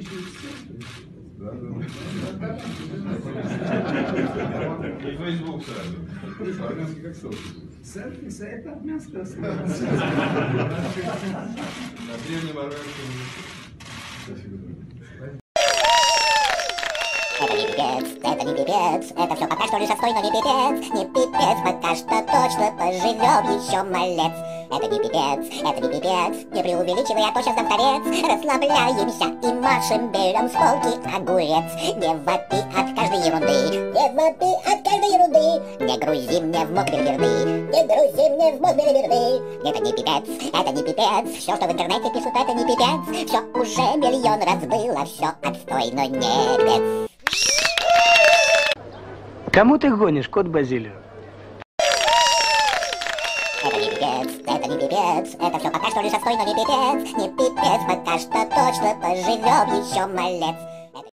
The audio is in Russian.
И Фейсбук сразу. По-армянски как селфи. Селфи, это армянское слово. На древнем армянском языке. Это не пипец, это не пипец, это все пока что лишь отстой, но не пипец, не пипец, пока что точно поживем еще малец. Это не пипец, это не пипец, не преувеличивай, а то сейчас дам. Расслабляемся и машем, берем с полки огурец. Не вопи от каждой ерунды, не вопи от каждой ерунды. Не грузи мне в мозг белиберды, не грузи мне в мозг белиберды. Это не пипец, это не пипец, все, что в интернете пишут, это не пипец. Все уже миллион раз было, все отстой, но не пипец. Кому ты гонишь, кот Базилио? Это не пипец, это не пипец, это все пока что лишь отстой, но не пипец, не пипец, пока что точно поживем еще малец.